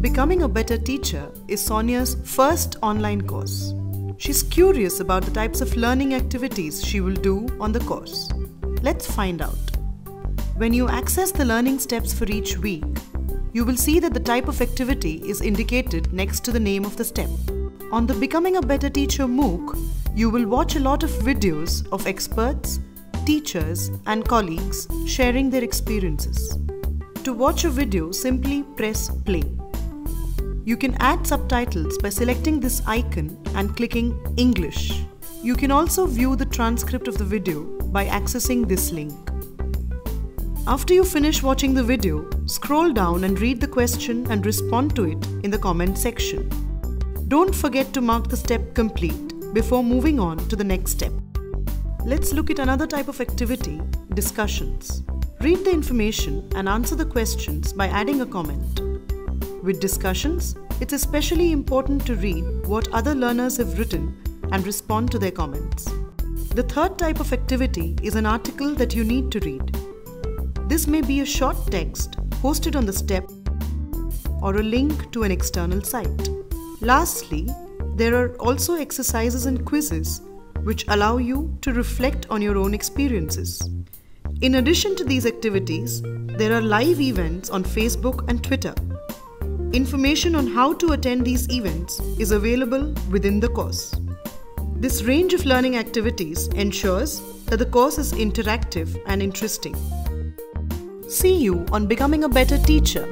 Becoming a Better Teacher is Sonia's first online course. She's curious about the types of learning activities she will do on the course. Let's find out. When you access the learning steps for each week, you will see that the type of activity is indicated next to the name of the step. On the Becoming a Better Teacher MOOC, you will watch a lot of videos of experts, teachers, and colleagues sharing their experiences. To watch a video, simply press play. You can add subtitles by selecting this icon and clicking English. You can also view the transcript of the video by accessing this link. After you finish watching the video, scroll down and read the question and respond to it in the comment section. Don't forget to mark the step complete before moving on to the next step. Let's look at another type of activity, discussions. Read the information and answer the questions by adding a comment. With discussions, it's especially important to read what other learners have written and respond to their comments. The third type of activity is an article that you need to read. This may be a short text posted on the step or a link to an external site. Lastly, there are also exercises and quizzes which allow you to reflect on your own experiences. In addition to these activities, there are live events on Facebook and Twitter Information on how to attend these events is available within the course. This range of learning activities ensures that the course is interactive and interesting. See you on Becoming a Better Teacher